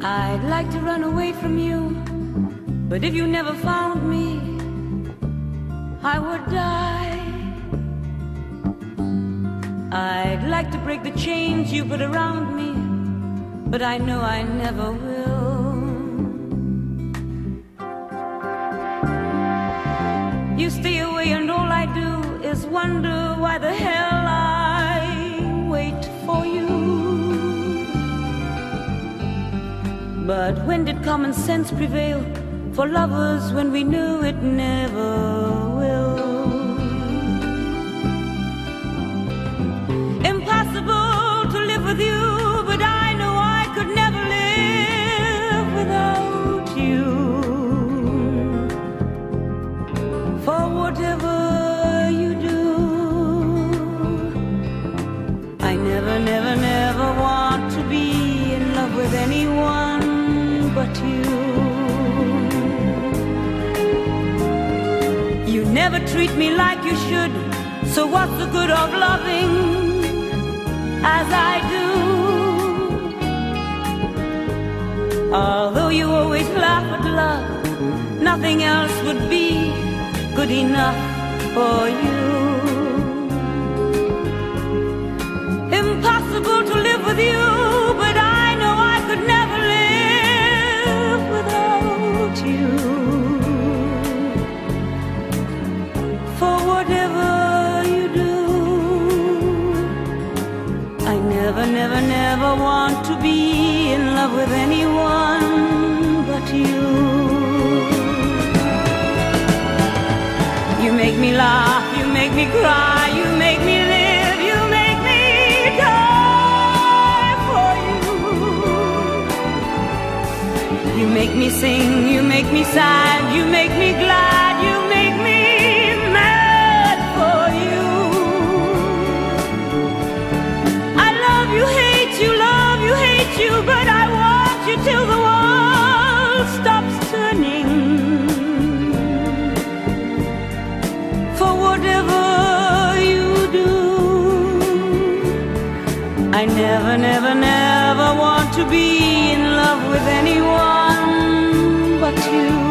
I'd like to run away from you, but if you never found me, I would die. I'd like to break the chains you put around me, but I know I never will. You stay away, and all I do is wonder But when did common sense prevail for lovers when we knew it never will? But you. You never treat me like you should, so what's the good of loving as I do? Although you always laugh at love, nothing else would be good enough for you. Impossible to live with you, you. For whatever you do, I never, never, never want to be in love with anyone but you. You make me laugh, you make me cry, You make me sing, you make me sad, you make me glad, I never, never, never want to be in love with anyone but you.